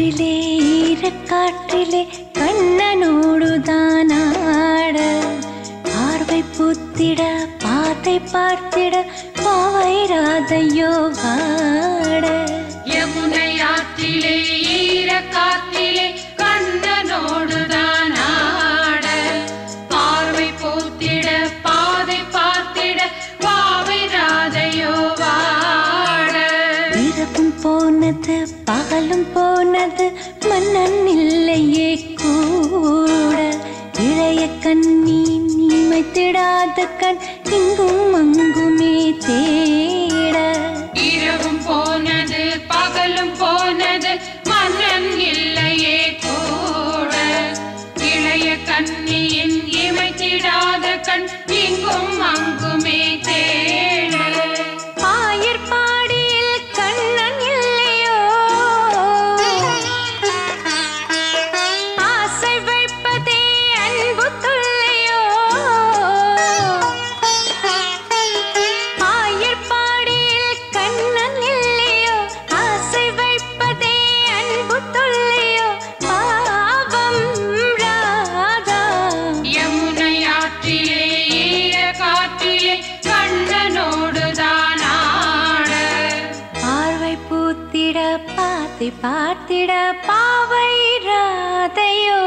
காற்றிலே ஈரக்காற்றிலே கண்ணனோடுதான் ஆட. பார்வை பூத்திட பாத்தை பார்த்திட பாவை ராதையோ இரவும் போனது பகலும் போனது மன்னன் இல்லையே கூட. இளைய கண்ணி நீமைத்திடாத கண் இங்கும் அங்குமே தேட. இரவும் போனது பகலும் போனது மன்னன் இல்லையே கூட. இளைய கண்ணியின் இமைத்திடாத கண் இங்கும் அங்குமே காற்றிலே பார்த்திட பாவை ராதையோ.